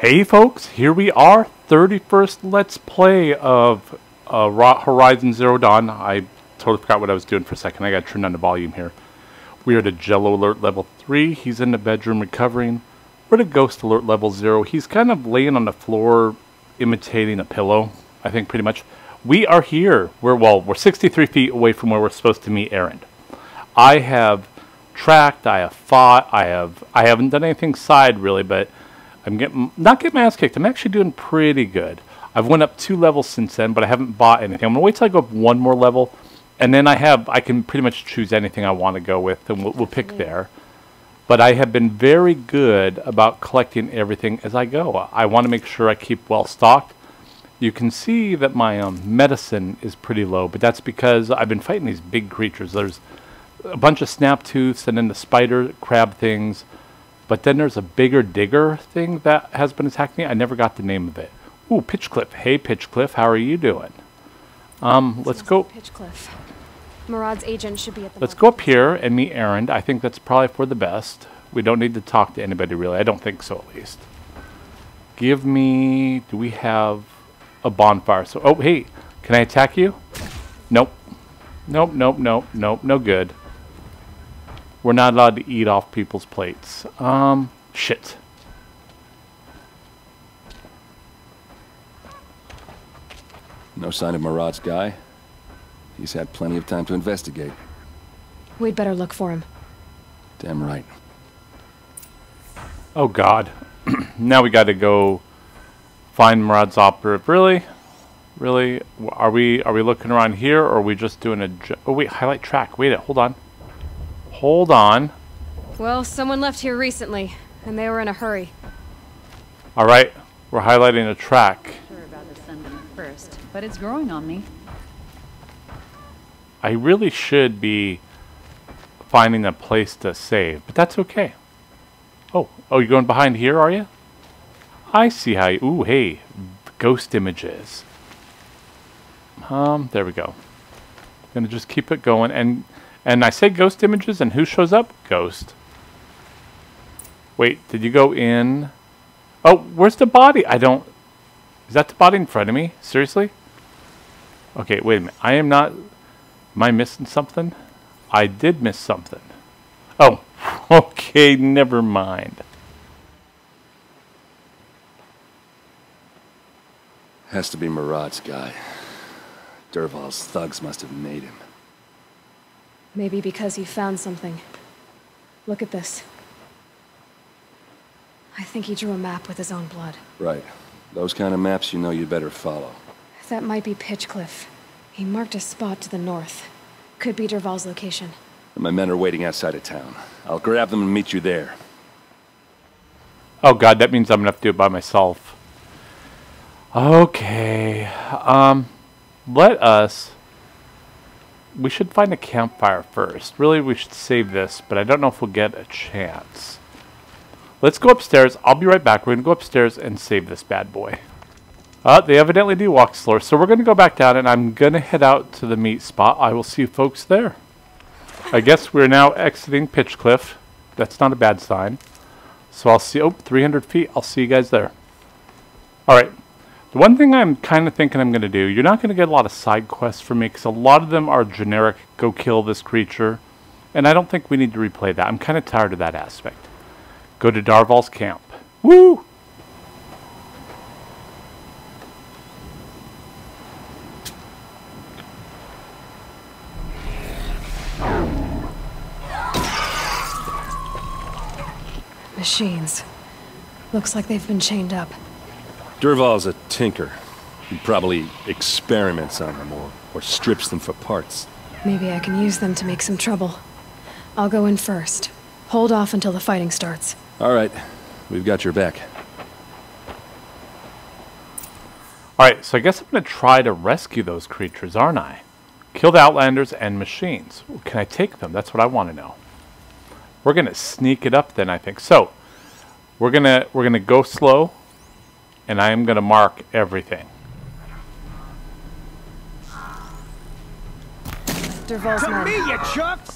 Hey folks, here we are, 31st Let's Play of uh, Horizon Zero Dawn. I totally forgot what I was doing for a second. I gotta turn down the volume here. We are at a Jello Alert level 3. He's in the bedroom recovering. We're at a Ghost Alert level 0. He's kind of laying on the floor imitating a pillow, I think pretty much. We are here. We're, well, we're 63 feet away from where we're supposed to meet Erend. I have tracked, I have fought, I have, I haven't done anything side really, but I'm getting, not getting my ass kicked. I'm actually doing pretty good. I've went up two levels since then, but I haven't bought anything. I'm gonna wait till I go up one more level, and then I have, I can pretty much choose anything I want to go with, and we'll, we'll pick there. But I have been very good about collecting everything as I go. I want to make sure I keep well stocked. You can see that my um, medicine is pretty low, but that's because I've been fighting these big creatures. There's a bunch of snap tooths and then the spider crab things. But then there's a bigger digger thing that has been attacking me. I never got the name of it. Ooh, Pitchcliff. Hey, Pitchcliff, how are you doing? Um, let's go. Pitchcliff. Marad's agent should be at the. Let's go up here and meet Erend. I think that's probably for the best. We don't need to talk to anybody really. I don't think so, at least. Give me. Do we have a bonfire? So, oh, hey, can I attack you? Nope. Nope. Nope. Nope. Nope. No good. We're not allowed to eat off people's plates. Um, shit. No sign of Marad's guy. He's had plenty of time to investigate. We'd better look for him. Damn right. Oh god. now we gotta go find Marad's operative. Really? Really? Are we are we looking around here or are we just doing a Oh wait, highlight track. Wait, hold on. Hold on. Well, someone left here recently, and they were in a hurry. All right, we're highlighting a track. Sure about the first, but it's growing on me. I really should be finding a place to save, but that's okay. Oh, oh, you're going behind here, are you? I see how you. Ooh, hey, ghost images. Um, there we go. Gonna just keep it going and and I say ghost images, and who shows up? Ghost. Wait, did you go in? Oh, where's the body? I don't... Is that the body in front of me? Seriously? Okay, wait a minute. I am not... Am I missing something? I did miss something. Oh, okay, never mind. Has to be Marad's guy. Dervahl's thugs must have made him. Maybe because he found something. Look at this. I think he drew a map with his own blood. Right. Those kind of maps you know you better follow. That might be Pitchcliff. He marked a spot to the north. Could be Dervahl's location. My men are waiting outside of town. I'll grab them and meet you there. Oh god, that means I'm gonna have to do it by myself. Okay. Um, let us we should find a campfire first. Really, we should save this, but I don't know if we'll get a chance. Let's go upstairs. I'll be right back. We're going to go upstairs and save this bad boy. Uh, they evidently do walk slower, so we're going to go back down, and I'm going to head out to the meet spot. I will see you folks there. I guess we're now exiting Pitchcliff. That's not a bad sign. So I'll see, oh, 300 feet. I'll see you guys there. All right. The one thing I'm kind of thinking I'm going to do, you're not going to get a lot of side quests from me because a lot of them are generic, go kill this creature. And I don't think we need to replay that. I'm kind of tired of that aspect. Go to Dervahl's camp. Woo! Machines. Looks like they've been chained up. Dervahl's a tinker. He probably experiments on them or, or strips them for parts. Maybe I can use them to make some trouble. I'll go in first. Hold off until the fighting starts. All right. We've got your back. Alright, so I guess I'm going to try to rescue those creatures, aren't I? Kill the Outlanders and machines. Can I take them? That's what I want to know. We're going to sneak it up then, I think. So, we're going to we're going to go slow and I am going to mark everything.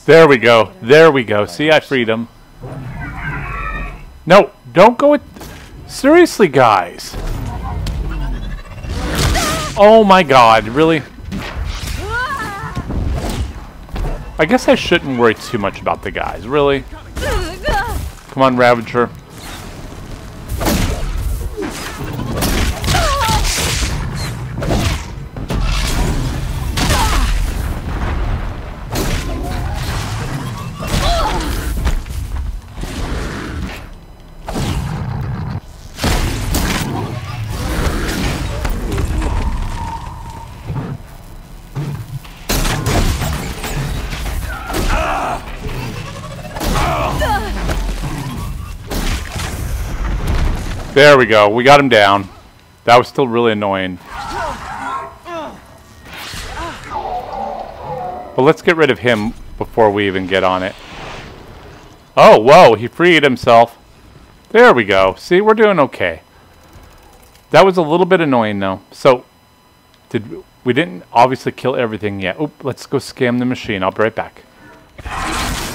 There we go. There we go. See, I freed him. No, don't go with... Seriously, guys. Oh my god, really? I guess I shouldn't worry too much about the guys, really? Come on, Ravager. There we go. We got him down. That was still really annoying. But let's get rid of him before we even get on it. Oh, whoa. He freed himself. There we go. See, we're doing okay. That was a little bit annoying, though. So, did we didn't obviously kill everything yet. Oop, let's go scam the machine. I'll be right back.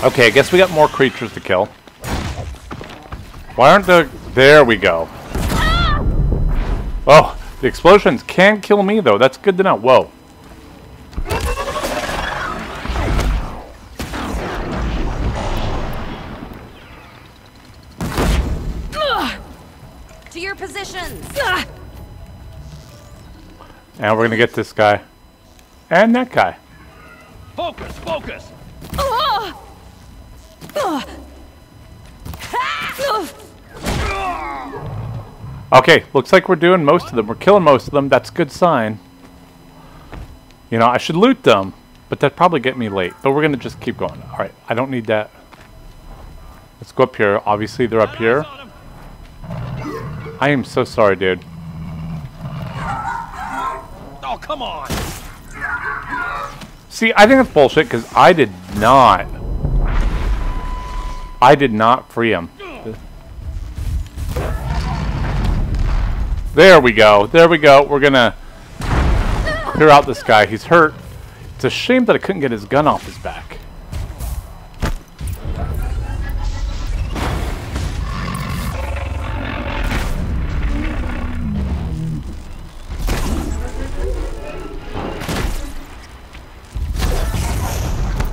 Okay, I guess we got more creatures to kill. Why aren't the... There we go. Oh, the explosions can kill me, though. That's good to know. Whoa. To your positions! And we're going to get this guy. And that guy. Focus, focus! Okay, looks like we're doing most of them. We're killing most of them. That's a good sign. You know, I should loot them, but that'd probably get me late. But we're going to just keep going. All right, I don't need that. Let's go up here. Obviously, they're up here. I am so sorry, dude. Oh, come on! See, I think that's bullshit because I did not. I did not free him. There we go. There we go. We're gonna clear out this guy. He's hurt. It's a shame that I couldn't get his gun off his back.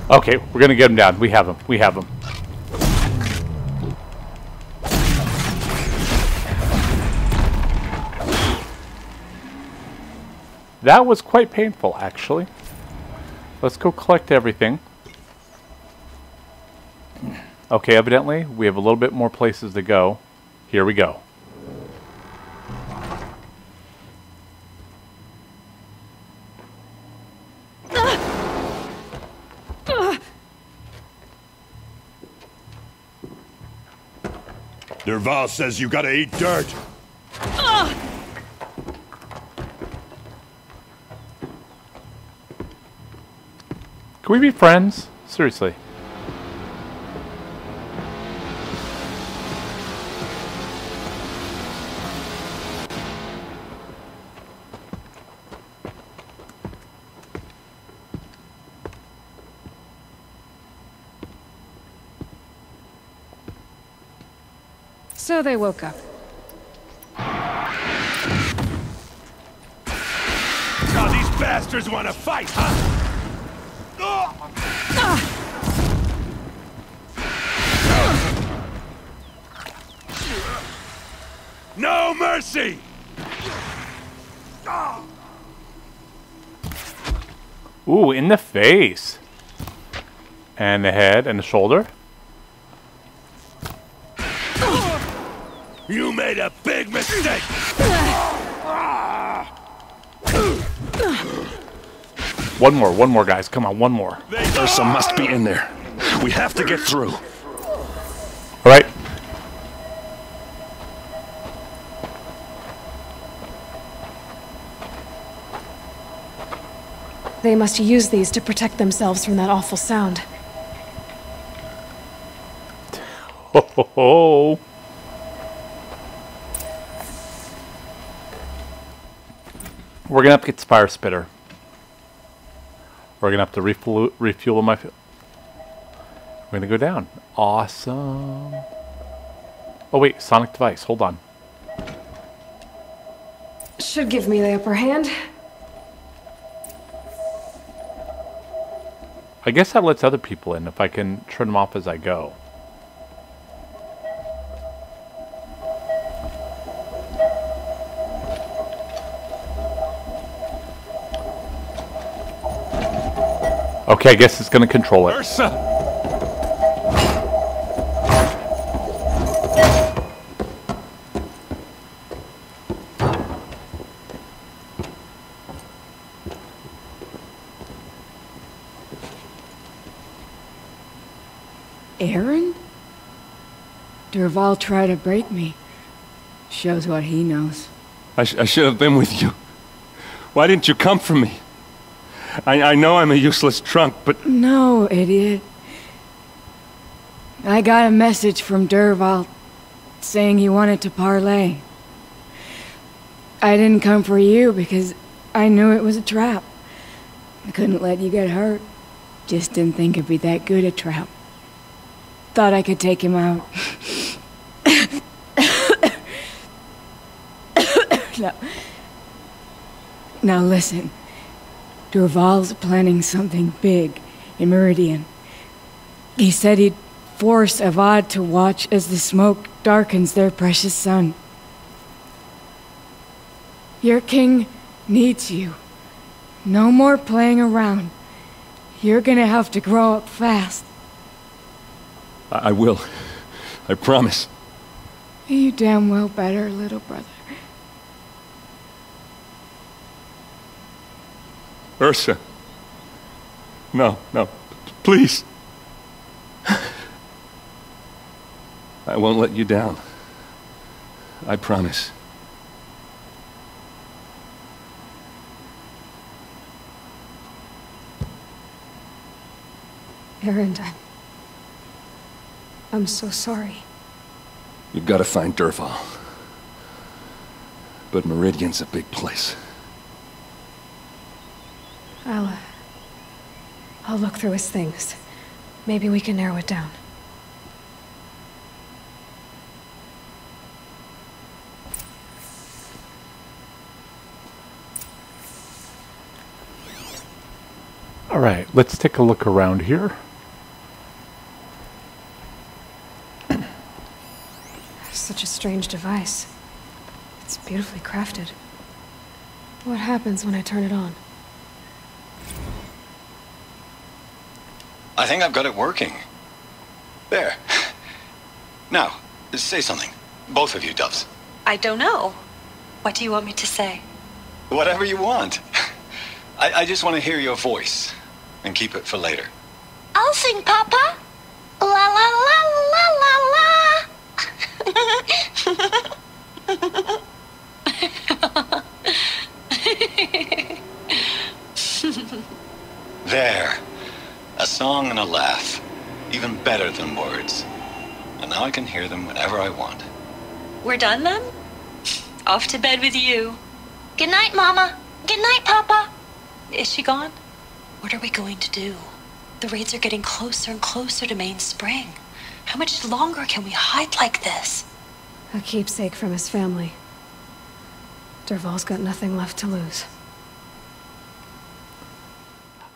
Okay, we're gonna get him down. We have him. We have him. That was quite painful, actually. Let's go collect everything. Okay, evidently, we have a little bit more places to go. Here we go. Dervahl says you gotta eat dirt. We be friends? Seriously. So they woke up. Now these bastards wanna fight, huh? No mercy! Ooh, in the face. And the head and the shoulder. You made a big mistake! One more, one more, guys. Come on, one more. Ersa must be in there. We have to get through. All right. They must use these to protect themselves from that awful sound. Ho, ho, ho. We're gonna have to get the fire spitter. We're gonna have to refuel, refuel my. We're gonna go down. Awesome. Oh wait, sonic device. Hold on. Should give me the upper hand. I guess that lets other people in if I can turn them off as I go. Okay, I guess it's going to control it. Ersa! Erend? Dervahl tried to break me. Shows what he knows. I, sh I should have been with you. Why didn't you come for me? I, I know I'm a useless trunk, but No, idiot. I got a message from Dervahl saying he wanted to parley. I didn't come for you because I knew it was a trap. I couldn't let you get hurt. Just didn't think it'd be that good a trap. Thought I could take him out. no. Now listen. Dervahl's planning something big in Meridian. He said he'd force Avad to watch as the smoke darkens their precious sun. Your king needs you. No more playing around. You're gonna have to grow up fast. I, I will. I promise. You damn well better, little brother. Ersa. No, no. Please. I won't let you down. I promise. Erend, I'm... I'm so sorry. You've got to find Dervahl. But Meridian's a big place. I'll... Uh, I'll look through his things. Maybe we can narrow it down. All right, let's take a look around here. Such a strange device. It's beautifully crafted. What happens when I turn it on? I think I've got it working. There. Now, say something. Both of you, Doves. I don't know. What do you want me to say? Whatever you want. I, I just want to hear your voice. And keep it for later. I'll sing, Papa. La la la la la la. there. A song and a laugh. Even better than words. And now I can hear them whenever I want. We're done then? Off to bed with you. Good night, Mama. Good night, Papa. Is she gone? What are we going to do? The raids are getting closer and closer to Main Spring. How much longer can we hide like this? A keepsake from his family. Dervahl's got nothing left to lose.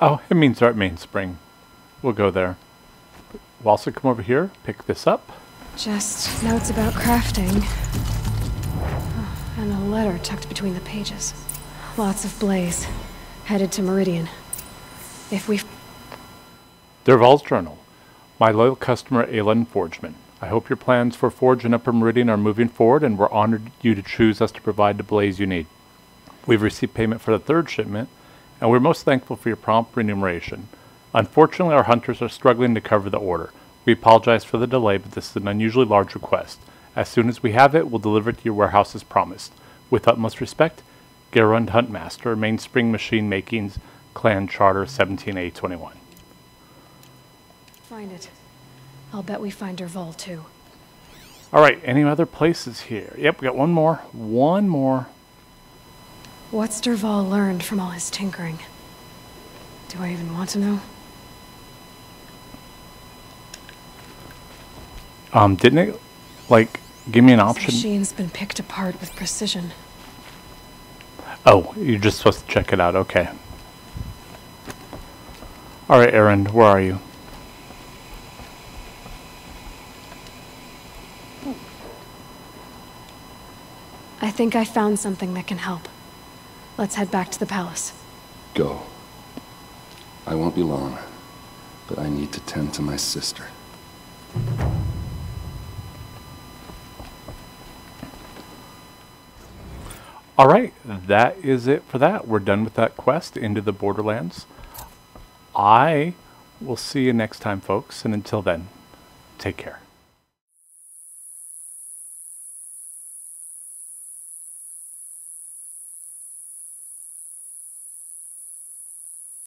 Oh, it means they're at Mainspring. We'll go there. We'll also come over here, pick this up. Just notes about crafting. And a letter tucked between the pages. Lots of blaze. Headed to Meridian. If we... Dervahl's Journal. My loyal customer, Aelin Forgeman. I hope your plans for Forge and Upper Meridian are moving forward, and we're honored you to choose us to provide the blaze you need. We've received payment for the third shipment, and we're most thankful for your prompt remuneration. Unfortunately, our hunters are struggling to cover the order. We apologize for the delay, but this is an unusually large request. As soon as we have it, we'll deliver it to your warehouse as promised. With utmost respect, Gerund Huntmaster, Mainspring Machine Makings, Clan Charter 17A21. Find it. I'll bet we find Dervahl too. All right, any other places here? Yep, we got one more. One more. What's Dervahl learned from all his tinkering? Do I even want to know? Um, didn't it, like, give me an This option? machine's been picked apart with precision. Oh, you're just supposed to check it out. Okay. All right, Erend, where are you? I think I found something that can help. Let's head back to the palace. Go. I won't be long, but I need to tend to my sister. All right, that is it for that. We're done with that quest into the Borderlands. I will see you next time, folks, and until then, take care.